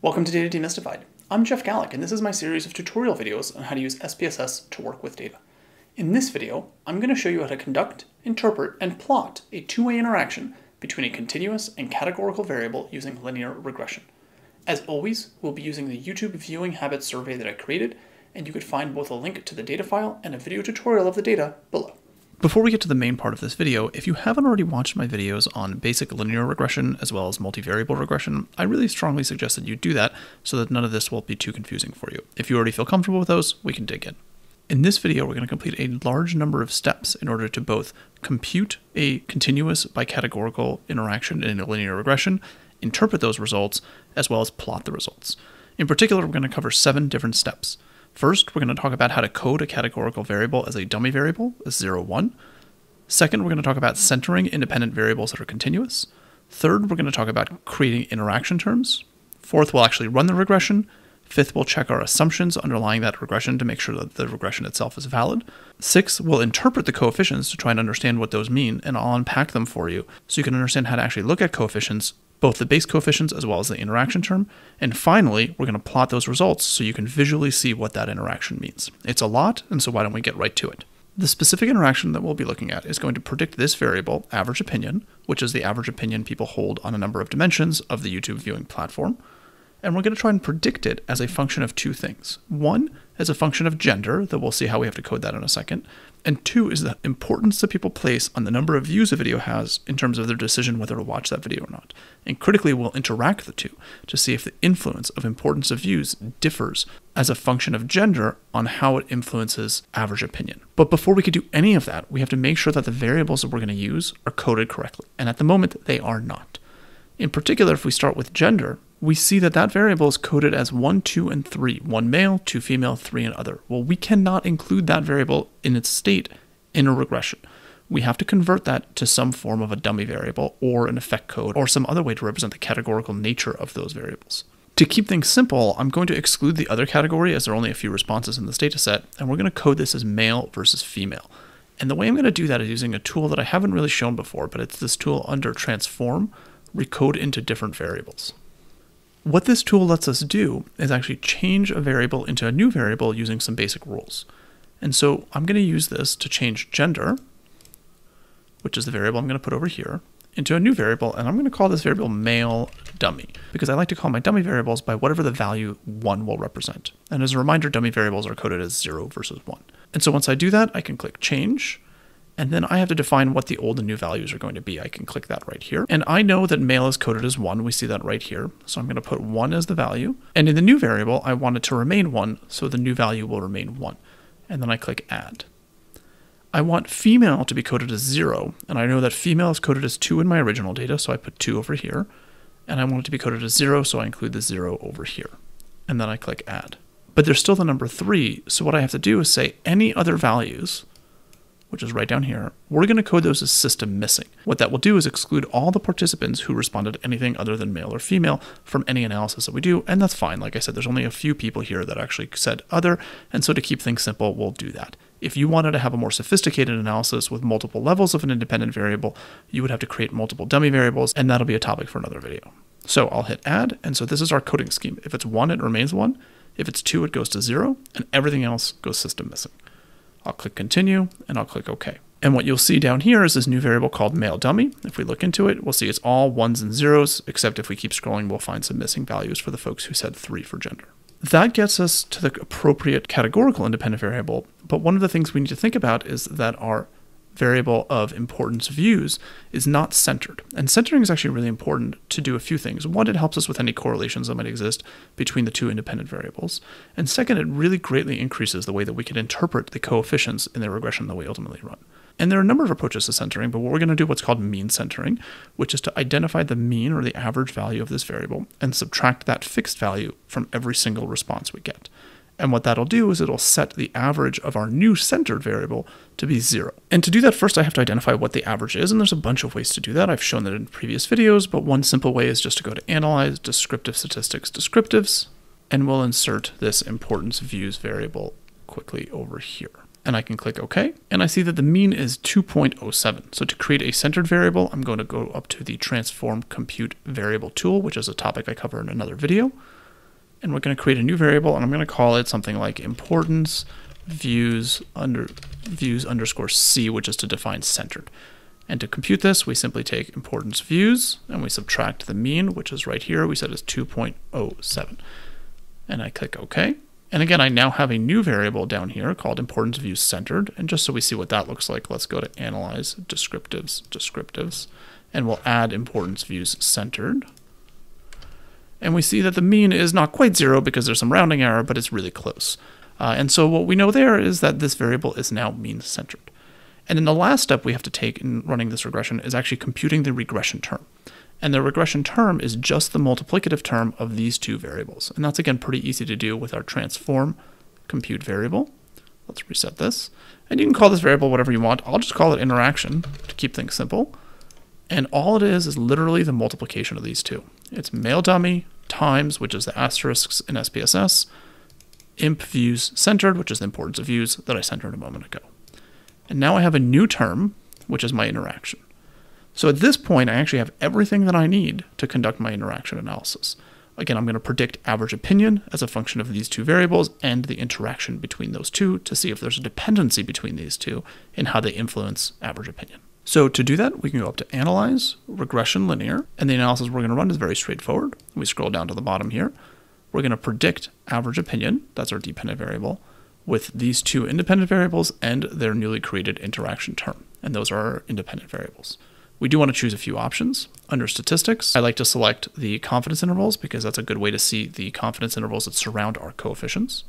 Welcome to Data Demystified. I'm Jeff Galak, and this is my series of tutorial videos on how to use SPSS to work with data. In this video, I'm going to show you how to conduct, interpret, and plot a two-way interaction between a continuous and categorical variable using linear regression. As always, we'll be using the YouTube viewing habits survey that I created, and you could find both a link to the data file and a video tutorial of the data below. Before we get to the main part of this video, if you haven't already watched my videos on basic linear regression as well as multivariable regression, I really strongly suggest that you do that so that none of this will be too confusing for you. If you already feel comfortable with those, we can dig in. In this video, we're going to complete a large number of steps in order to both compute a continuous by categorical interaction in a linear regression, interpret those results, as well as plot the results. In particular, we're going to cover seven different steps. First, we're going to talk about how to code a categorical variable as a dummy variable, as 0, 1. Second, we're going to talk about centering independent variables that are continuous. Third, we're going to talk about creating interaction terms. Fourth, we'll actually run the regression. Fifth, we'll check our assumptions underlying that regression to make sure that the regression itself is valid. Sixth, we'll interpret the coefficients to try and understand what those mean, and I'll unpack them for you so you can understand how to actually look at coefficients both the base coefficients as well as the interaction term. And finally, we're going to plot those results so you can visually see what that interaction means. It's a lot, and so why don't we get right to it? The specific interaction that we'll be looking at is going to predict this variable, average opinion, which is the average opinion people hold on a number of dimensions of the YouTube viewing platform. And we're going to try and predict it as a function of two things. One, as a function of gender, that we'll see how we have to code that in a second. And two is the importance that people place on the number of views a video has in terms of their decision whether to watch that video or not. And critically, we'll interact the two to see if the influence of importance of views differs as a function of gender on how it influences average opinion. But before we could do any of that, we have to make sure that the variables that we're going to use are coded correctly. And at the moment, they are not. In particular, if we start with gender, we see that that variable is coded as 1, 2, and 3. 1 male, 2 female, 3 and other. Well, we cannot include that variable in its state in a regression. We have to convert that to some form of a dummy variable or an effect code or some other way to represent the categorical nature of those variables. To keep things simple, I'm going to exclude the other category as there are only a few responses in this dataset, and we're going to code this as male versus female. And the way I'm going to do that is using a tool that I haven't really shown before, but it's this tool under transform, recode into different variables. What this tool lets us do is actually change a variable into a new variable using some basic rules. And so I'm going to use this to change gender, which is the variable I'm going to put over here, into a new variable, and I'm going to call this variable male dummy, because I like to call my dummy variables by whatever the value 1 will represent. And as a reminder, dummy variables are coded as 0 versus 1. And so once I do that, I can click change, and then I have to define what the old and new values are going to be. I can click that right here. And I know that male is coded as 1. We see that right here. So I'm going to put 1 as the value. And in the new variable, I want it to remain 1, so the new value will remain 1. And then I click add. I want female to be coded as 0, and I know that female is coded as 2 in my original data, so I put 2 over here. And I want it to be coded as 0, so I include the 0 over here. And then I click add. But there's still the number 3, so what I have to do is say any other values which is right down here, we're going to code those as system missing. What that will do is exclude all the participants who responded anything other than male or female from any analysis that we do, and that's fine. Like I said, there's only a few people here that actually said other, and so to keep things simple, we'll do that. If you wanted to have a more sophisticated analysis with multiple levels of an independent variable, you would have to create multiple dummy variables, and that'll be a topic for another video. So I'll hit add, and so this is our coding scheme. If it's 1, it remains 1. If it's 2, it goes to 0, and everything else goes system missing. I'll click continue and I'll click OK. And what you'll see down here is this new variable called male dummy. If we look into it, we'll see it's all ones and zeros, except if we keep scrolling, we'll find some missing values for the folks who said three for gender. That gets us to the appropriate categorical independent variable. But one of the things we need to think about is that our variable of importance views is not centered. And centering is actually really important to do a few things. One, it helps us with any correlations that might exist between the two independent variables. And second, it really greatly increases the way that we can interpret the coefficients in the regression that we ultimately run. And there are a number of approaches to centering, but what we're going to do what's called mean centering, which is to identify the mean or the average value of this variable and subtract that fixed value from every single response we get. And what that'll do is it'll set the average of our new centered variable to be zero. And to do that, first I have to identify what the average is, and there's a bunch of ways to do that. I've shown that in previous videos, but one simple way is just to go to Analyze, Descriptive Statistics, Descriptives, and we'll insert this importance views variable quickly over here. And I can click OK, and I see that the mean is 2.07. So to create a centered variable, I'm going to go up to the Transform Compute Variable tool, which is a topic I cover in another video. And we're going to create a new variable, and I'm going to call it something like importance views under views underscore c, which is to define centered. And to compute this, we simply take importance views and we subtract the mean, which is right here. We said is 2.07. And I click OK. And again, I now have a new variable down here called importance views centered. And just so we see what that looks like, let's go to analyze descriptives, descriptives, and we'll add importance views centered. And we see that the mean is not quite zero because there's some rounding error, but it's really close. Uh, and so what we know there is that this variable is now mean centered. And then the last step we have to take in running this regression is actually computing the regression term. And the regression term is just the multiplicative term of these two variables. And that's again pretty easy to do with our transform compute variable. Let's reset this. And you can call this variable whatever you want. I'll just call it interaction to keep things simple. And all it is is literally the multiplication of these two. It's male dummy times, which is the asterisks in SPSS, imp views centered, which is the importance of views that I centered a moment ago. And now I have a new term, which is my interaction. So at this point, I actually have everything that I need to conduct my interaction analysis. Again, I'm going to predict average opinion as a function of these two variables and the interaction between those two to see if there's a dependency between these two in how they influence average opinion. So to do that, we can go up to Analyze, Regression Linear, and the analysis we're going to run is very straightforward. We scroll down to the bottom here. We're going to predict average opinion, that's our dependent variable, with these two independent variables and their newly created interaction term. And those are our independent variables. We do want to choose a few options. Under statistics, I like to select the confidence intervals because that's a good way to see the confidence intervals that surround our coefficients.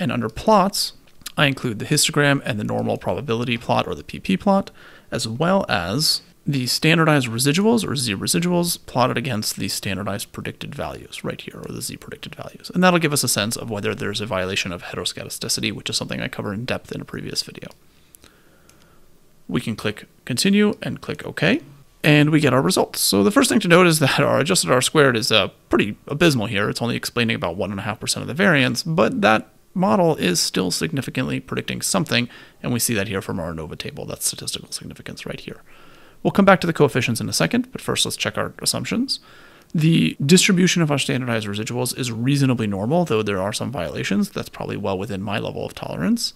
And under plots, I include the histogram and the normal probability plot or the PP plot, as well as the standardized residuals or z residuals plotted against the standardized predicted values right here, or the z predicted values. And that'll give us a sense of whether there's a violation of heteroscedasticity, which is something I cover in depth in a previous video. We can click continue and click OK, and we get our results. So the first thing to note is that our adjusted R squared is uh, pretty abysmal here. It's only explaining about 1.5% of the variance, but that model is still significantly predicting something, and we see that here from our ANOVA table. That's statistical significance right here. We'll come back to the coefficients in a second, but first let's check our assumptions. The distribution of our standardized residuals is reasonably normal, though there are some violations. That's probably well within my level of tolerance.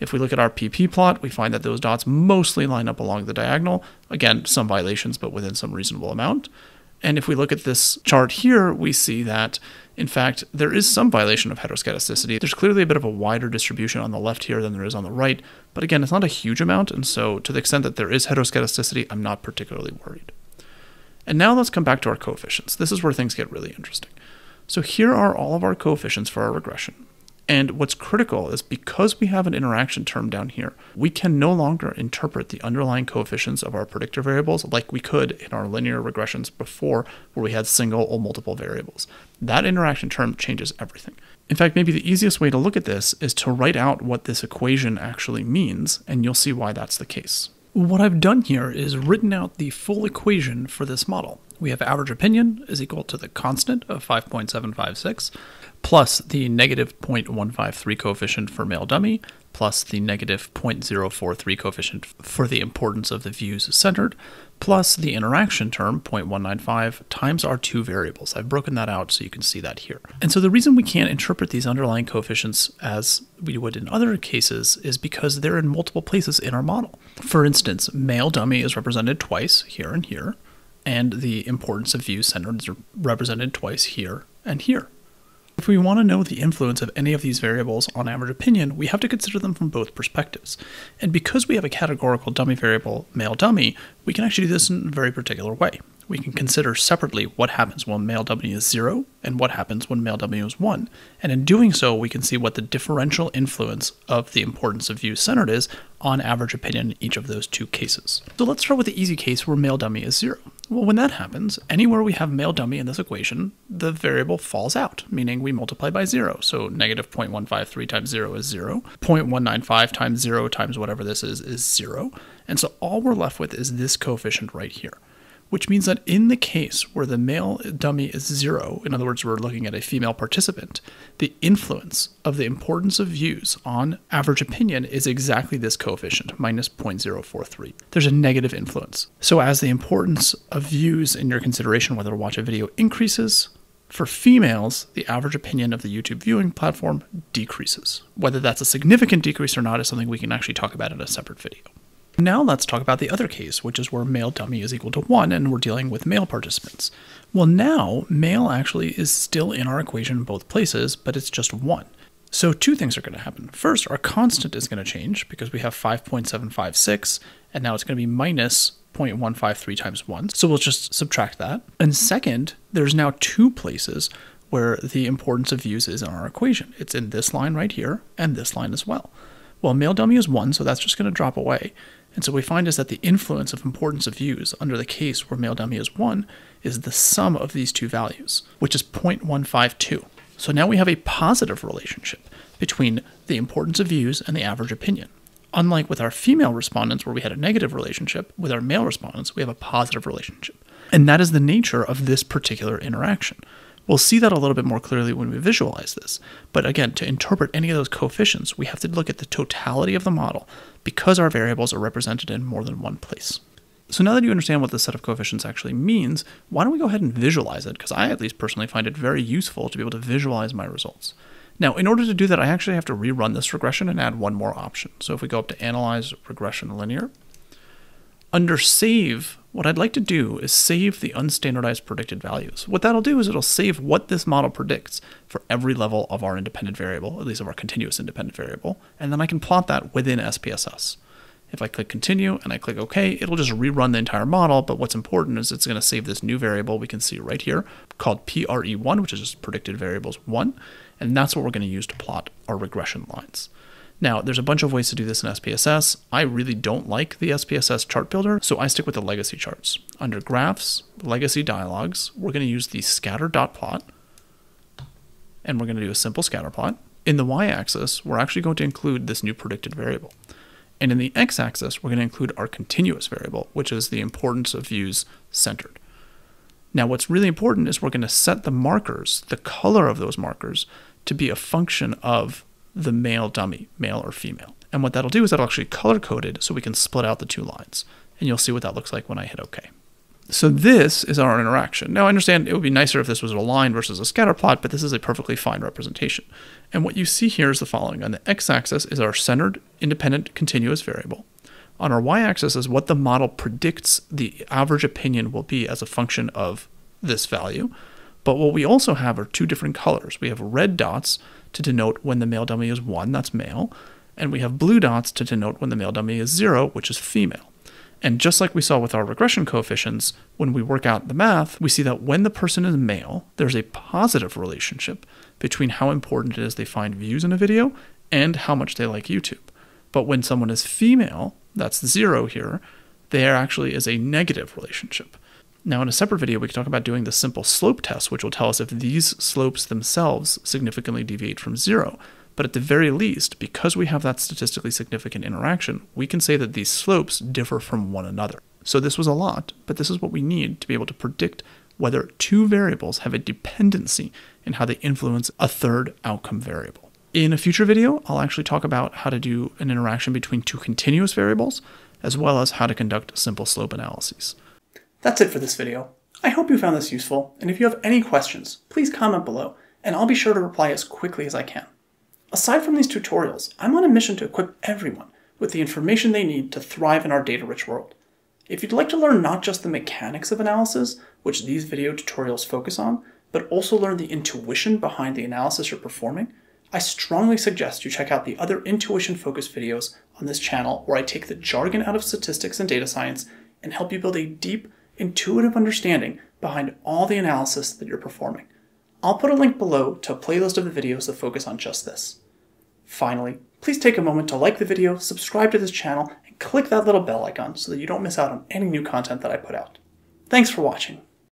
If we look at our PP plot, we find that those dots mostly line up along the diagonal. Again, some violations, but within some reasonable amount. And if we look at this chart here, we see that, in fact, there is some violation of heteroscedasticity. There's clearly a bit of a wider distribution on the left here than there is on the right, but again, it's not a huge amount, and so to the extent that there is heteroscedasticity, I'm not particularly worried. And now let's come back to our coefficients. This is where things get really interesting. So here are all of our coefficients for our regression. And what's critical is because we have an interaction term down here, we can no longer interpret the underlying coefficients of our predictor variables like we could in our linear regressions before, where we had single or multiple variables. That interaction term changes everything. In fact, maybe the easiest way to look at this is to write out what this equation actually means, and you'll see why that's the case. What I've done here is written out the full equation for this model. We have average opinion is equal to the constant of 5.756 plus the negative 0.153 coefficient for male dummy, plus the negative 0.043 coefficient for the importance of the views centered, plus the interaction term, 0.195, times our two variables. I've broken that out so you can see that here. And so the reason we can't interpret these underlying coefficients as we would in other cases is because they're in multiple places in our model. For instance, male dummy is represented twice, here and here, and the importance of views centered is represented twice here and here. If we want to know the influence of any of these variables on average opinion, we have to consider them from both perspectives. And because we have a categorical dummy variable, male dummy, we can actually do this in a very particular way. We can consider separately what happens when male dummy is 0 and what happens when male dummy is 1. And in doing so, we can see what the differential influence of the importance of view centered is on average opinion in each of those two cases. So let's start with the easy case where male dummy is 0. Well, when that happens, anywhere we have male dummy in this equation, the variable falls out, meaning we multiply by 0. So negative 0.153 times 0 is 0. 0.195 times 0 times whatever this is is 0. And so all we're left with is this coefficient right here which means that in the case where the male dummy is zero, in other words, we're looking at a female participant, the influence of the importance of views on average opinion is exactly this coefficient, minus 0.043. There's a negative influence. So as the importance of views in your consideration whether to watch a video increases, For females, the average opinion of the YouTube viewing platform decreases. Whether that's a significant decrease or not is something we can actually talk about in a separate video. Now let's talk about the other case, which is where male dummy is equal to 1 and we're dealing with male participants. Well, now male actually is still in our equation in both places, but it's just 1. So two things are going to happen. First, our constant is going to change because we have 5.756, and now it's going to be minus 0.153 times 1. So we'll just subtract that. And second, there's now two places where the importance of views is in our equation. It's in this line right here and this line as well. Well, male dummy is 1, so that's just going to drop away. And so we find is that the influence of importance of views under the case where male dummy is 1 is the sum of these two values, which is 0.152. So now we have a positive relationship between the importance of views and the average opinion. Unlike with our female respondents, where we had a negative relationship, with our male respondents, we have a positive relationship. And that is the nature of this particular interaction. We'll see that a little bit more clearly when we visualize this. But again, to interpret any of those coefficients, we have to look at the totality of the model because our variables are represented in more than one place. So now that you understand what the set of coefficients actually means, why don't we go ahead and visualize it? Because I at least personally find it very useful to be able to visualize my results. Now, in order to do that, I actually have to rerun this regression and add one more option. So if we go up to Analyze Regression Linear, under Save, what I'd like to do is save the unstandardized predicted values. What that'll do is it'll save what this model predicts for every level of our independent variable, at least of our continuous independent variable, and then I can plot that within SPSS. If I click continue and I click OK, it'll just rerun the entire model. But what's important is it's going to save this new variable we can see right here called PRE1, which is just predicted variables 1. And that's what we're going to use to plot our regression lines. Now, there's a bunch of ways to do this in SPSS. I really don't like the SPSS chart builder, so I stick with the legacy charts. Under graphs, legacy dialogues, we're going to use the scatter dot plot, and we're going to do a simple scatter plot. In the y-axis, we're actually going to include this new predicted variable. And in the x-axis, we're going to include our continuous variable, which is the importance of views centered. Now, what's really important is we're going to set the markers, the color of those markers, to be a function of the male dummy, male or female. And what that'll do is that'll actually color code it so we can split out the two lines. And you'll see what that looks like when I hit OK. So this is our interaction. Now I understand it would be nicer if this was a line versus a scatter plot, but this is a perfectly fine representation. And what you see here is the following. On the x-axis is our centered independent continuous variable. On our y-axis is what the model predicts the average opinion will be as a function of this value. But what we also have are two different colors. We have red dots to denote when the male dummy is 1, that's male, and we have blue dots to denote when the male dummy is 0, which is female. And just like we saw with our regression coefficients, when we work out the math, we see that when the person is male, there's a positive relationship between how important it is they find views in a video and how much they like YouTube. But when someone is female, that's zero here, there actually is a negative relationship. Now, in a separate video, we can talk about doing the simple slope test, which will tell us if these slopes themselves significantly deviate from zero. But at the very least, because we have that statistically significant interaction, we can say that these slopes differ from one another. So this was a lot, but this is what we need to be able to predict whether two variables have a dependency in how they influence a third outcome variable. In a future video, I'll actually talk about how to do an interaction between two continuous variables, as well as how to conduct simple slope analyses. That's it for this video. I hope you found this useful, and if you have any questions, please comment below, and I'll be sure to reply as quickly as I can. Aside from these tutorials, I'm on a mission to equip everyone with the information they need to thrive in our data-rich world. If you'd like to learn not just the mechanics of analysis, which these video tutorials focus on, but also learn the intuition behind the analysis you're performing, I strongly suggest you check out the other intuition-focused videos on this channel where I take the jargon out of statistics and data science and help you build a deep, intuitive understanding behind all the analysis that you're performing. I'll put a link below to a playlist of the videos that focus on just this. Finally, please take a moment to like the video, subscribe to this channel, and click that little bell icon so that you don't miss out on any new content that I put out. Thanks for watching.